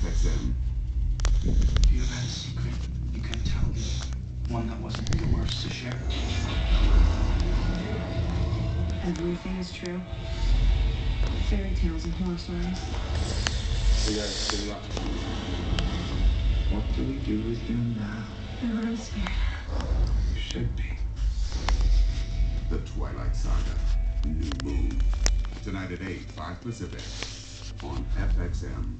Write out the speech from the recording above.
FXM. If you have a secret, you can tell me. One that wasn't yours to share. Everything is true. Fairy tales and horror stories. Hey guys, good luck. What do we do with you now? I'm scared. You should be. The Twilight Saga. New Moon. Tonight at 8, 5 Pacific. On FXM.